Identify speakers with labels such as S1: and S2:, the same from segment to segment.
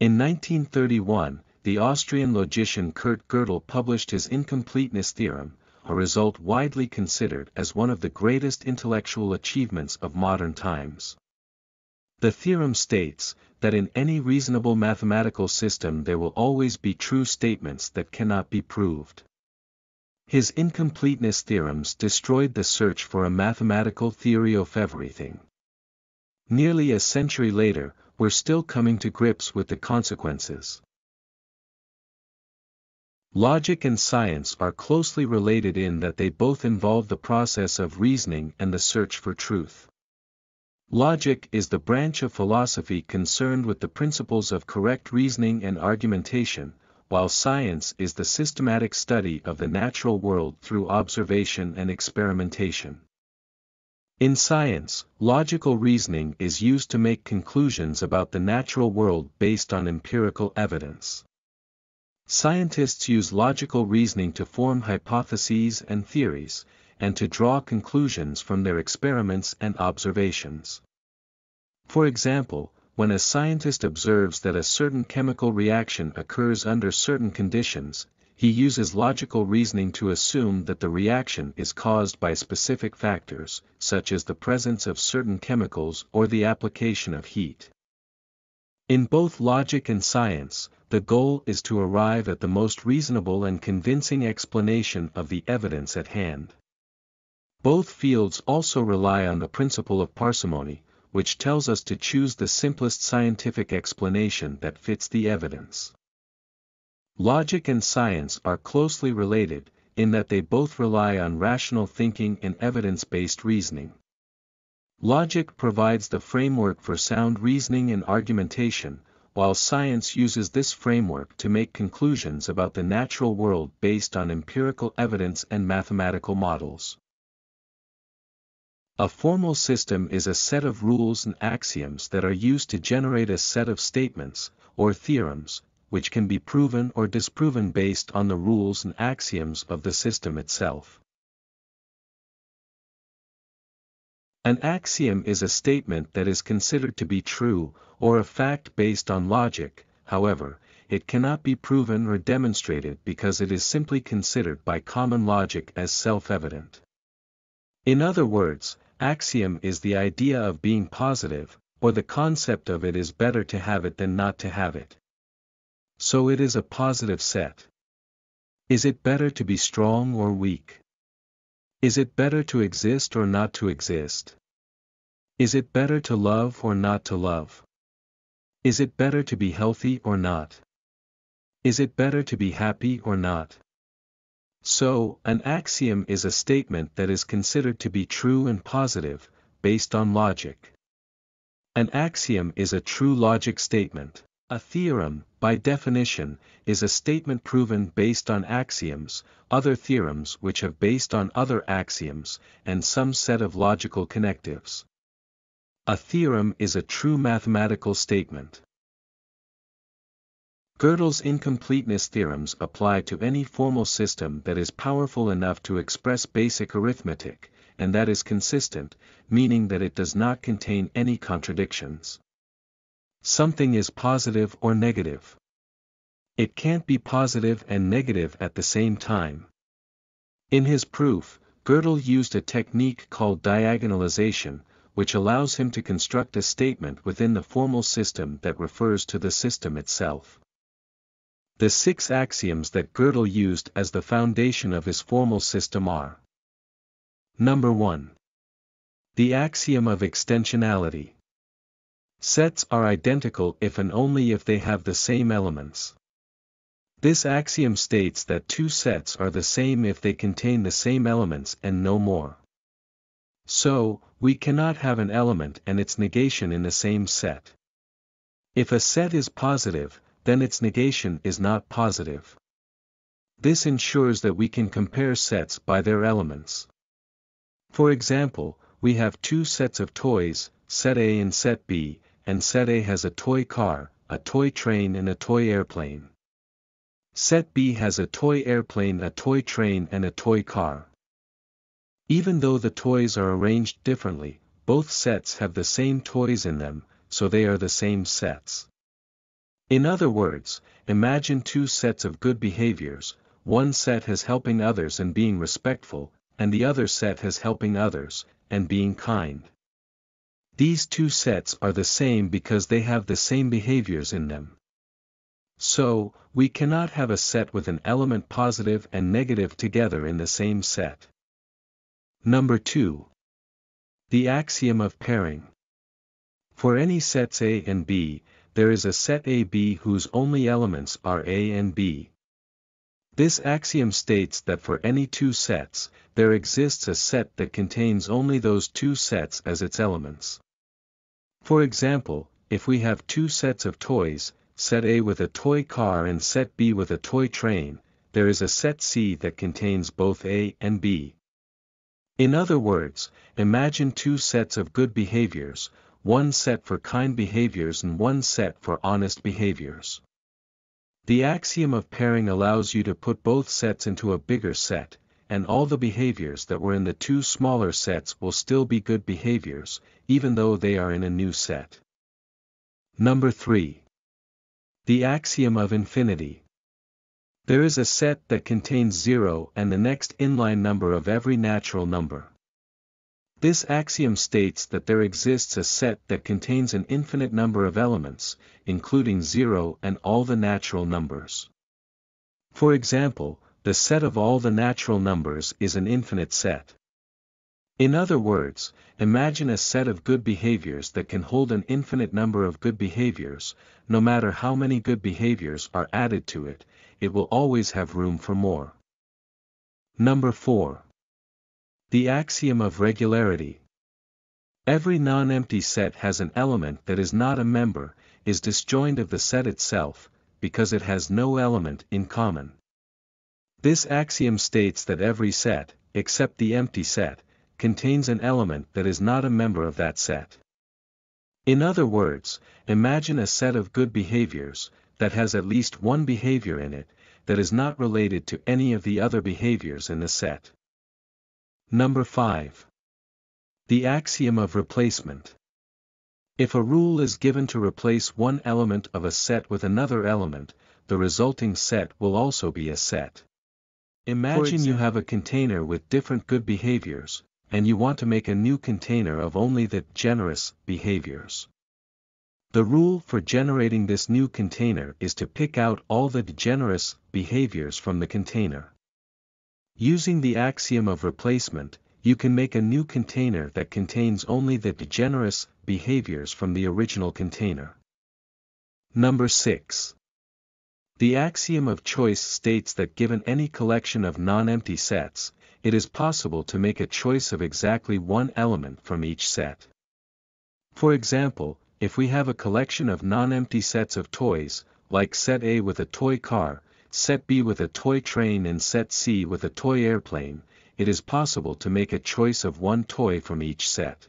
S1: In 1931, the Austrian logician Kurt Gödel published his incompleteness theorem, a result widely considered as one of the greatest intellectual achievements of modern times. The theorem states, that in any reasonable mathematical system there will always be true statements that cannot be proved. His incompleteness theorems destroyed the search for a mathematical theory of everything. Nearly a century later, we're still coming to grips with the consequences. Logic and science are closely related in that they both involve the process of reasoning and the search for truth. Logic is the branch of philosophy concerned with the principles of correct reasoning and argumentation, while science is the systematic study of the natural world through observation and experimentation. In science, logical reasoning is used to make conclusions about the natural world based on empirical evidence. Scientists use logical reasoning to form hypotheses and theories, and to draw conclusions from their experiments and observations. For example, when a scientist observes that a certain chemical reaction occurs under certain conditions, he uses logical reasoning to assume that the reaction is caused by specific factors, such as the presence of certain chemicals or the application of heat. In both logic and science, the goal is to arrive at the most reasonable and convincing explanation of the evidence at hand. Both fields also rely on the principle of parsimony, which tells us to choose the simplest scientific explanation that fits the evidence. Logic and science are closely related, in that they both rely on rational thinking and evidence-based reasoning. Logic provides the framework for sound reasoning and argumentation, while science uses this framework to make conclusions about the natural world based on empirical evidence and mathematical models. A formal system is a set of rules and axioms that are used to generate a set of statements, or theorems, which can be proven or disproven based on the rules and axioms of the system itself. An axiom is a statement that is considered to be true, or a fact based on logic, however, it cannot be proven or demonstrated because it is simply considered by common logic as self-evident. In other words, Axiom is the idea of being positive, or the concept of it is better to have it than not to have it. So it is a positive set. Is it better to be strong or weak? Is it better to exist or not to exist? Is it better to love or not to love? Is it better to be healthy or not? Is it better to be happy or not? So, an axiom is a statement that is considered to be true and positive, based on logic. An axiom is a true logic statement. A theorem, by definition, is a statement proven based on axioms, other theorems which have based on other axioms, and some set of logical connectives. A theorem is a true mathematical statement. Gödel's incompleteness theorems apply to any formal system that is powerful enough to express basic arithmetic, and that is consistent, meaning that it does not contain any contradictions. Something is positive or negative. It can't be positive and negative at the same time. In his proof, Gödel used a technique called diagonalization, which allows him to construct a statement within the formal system that refers to the system itself. The six axioms that Gödel used as the foundation of his formal system are Number 1. The axiom of extensionality. Sets are identical if and only if they have the same elements. This axiom states that two sets are the same if they contain the same elements and no more. So, we cannot have an element and its negation in the same set. If a set is positive, then its negation is not positive. This ensures that we can compare sets by their elements. For example, we have two sets of toys, set A and set B, and set A has a toy car, a toy train and a toy airplane. Set B has a toy airplane, a toy train and a toy car. Even though the toys are arranged differently, both sets have the same toys in them, so they are the same sets. In other words, imagine two sets of good behaviors, one set has helping others and being respectful, and the other set has helping others, and being kind. These two sets are the same because they have the same behaviors in them. So, we cannot have a set with an element positive and negative together in the same set. Number 2. The axiom of pairing. For any sets A and B, there is a set AB whose only elements are A and B. This axiom states that for any two sets, there exists a set that contains only those two sets as its elements. For example, if we have two sets of toys, set A with a toy car and set B with a toy train, there is a set C that contains both A and B. In other words, imagine two sets of good behaviors, one set for kind behaviors and one set for honest behaviors. The axiom of pairing allows you to put both sets into a bigger set, and all the behaviors that were in the two smaller sets will still be good behaviors, even though they are in a new set. Number 3. The axiom of infinity. There is a set that contains 0 and the next inline number of every natural number. This axiom states that there exists a set that contains an infinite number of elements, including zero and all the natural numbers. For example, the set of all the natural numbers is an infinite set. In other words, imagine a set of good behaviors that can hold an infinite number of good behaviors, no matter how many good behaviors are added to it, it will always have room for more. Number 4. The axiom of regularity. Every non-empty set has an element that is not a member, is disjoined of the set itself, because it has no element in common. This axiom states that every set, except the empty set, contains an element that is not a member of that set. In other words, imagine a set of good behaviors, that has at least one behavior in it, that is not related to any of the other behaviors in the set. Number 5. The axiom of replacement. If a rule is given to replace one element of a set with another element, the resulting set will also be a set. Imagine you have a container with different good behaviors, and you want to make a new container of only the generous behaviors. The rule for generating this new container is to pick out all the degenerous behaviors from the container. Using the axiom of replacement, you can make a new container that contains only the degenerous behaviors from the original container. Number 6. The axiom of choice states that given any collection of non-empty sets, it is possible to make a choice of exactly one element from each set. For example, if we have a collection of non-empty sets of toys, like set A with a toy car, set B with a toy train and set C with a toy airplane, it is possible to make a choice of one toy from each set.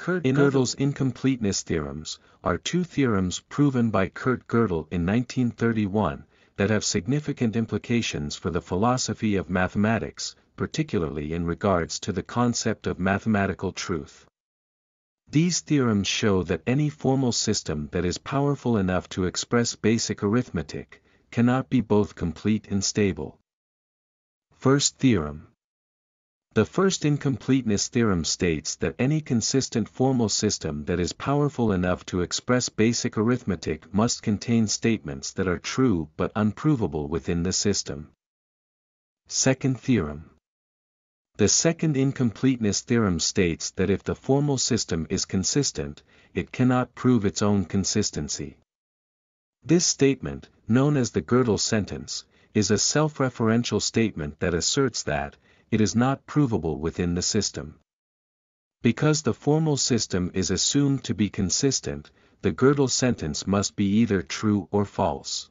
S1: Kurt Gödel's incompleteness theorems are two theorems proven by Kurt Gödel in 1931 that have significant implications for the philosophy of mathematics, particularly in regards to the concept of mathematical truth. These theorems show that any formal system that is powerful enough to express basic arithmetic, cannot be both complete and stable. First theorem. The first incompleteness theorem states that any consistent formal system that is powerful enough to express basic arithmetic must contain statements that are true but unprovable within the system. Second theorem. The second incompleteness theorem states that if the formal system is consistent, it cannot prove its own consistency. This statement, known as the Gödel sentence, is a self-referential statement that asserts that, it is not provable within the system. Because the formal system is assumed to be consistent, the Gödel sentence must be either true or false.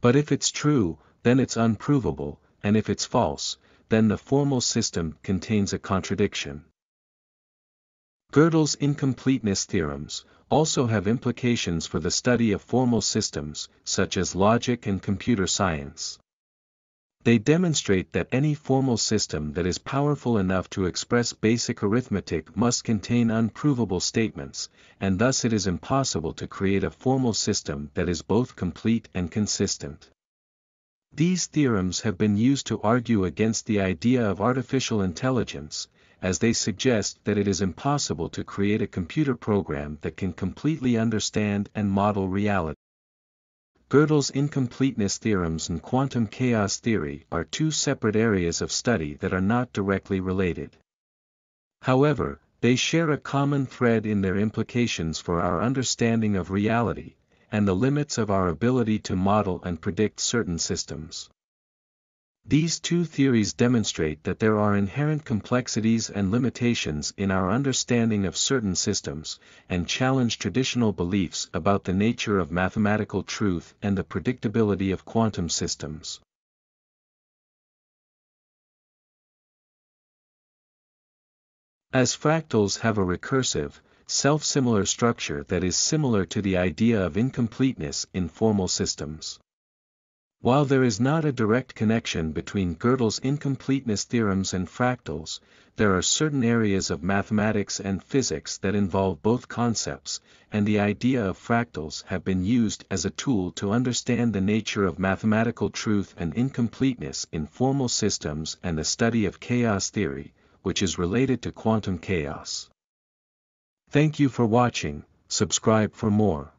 S1: But if it's true, then it's unprovable, and if it's false, then the formal system contains a contradiction. Gödel's incompleteness theorems, also have implications for the study of formal systems, such as logic and computer science. They demonstrate that any formal system that is powerful enough to express basic arithmetic must contain unprovable statements, and thus it is impossible to create a formal system that is both complete and consistent. These theorems have been used to argue against the idea of artificial intelligence, as they suggest that it is impossible to create a computer program that can completely understand and model reality. Gödel's incompleteness theorems and quantum chaos theory are two separate areas of study that are not directly related. However, they share a common thread in their implications for our understanding of reality, and the limits of our ability to model and predict certain systems. These two theories demonstrate that there are inherent complexities and limitations in our understanding of certain systems, and challenge traditional beliefs about the nature of mathematical truth and the predictability of quantum systems. As fractals have a recursive, self-similar structure that is similar to the idea of incompleteness in formal systems. While there is not a direct connection between Gödel's incompleteness theorems and fractals, there are certain areas of mathematics and physics that involve both concepts, and the idea of fractals have been used as a tool to understand the nature of mathematical truth and incompleteness in formal systems and the study of chaos theory, which is related to quantum chaos. Thank you for watching, subscribe for more.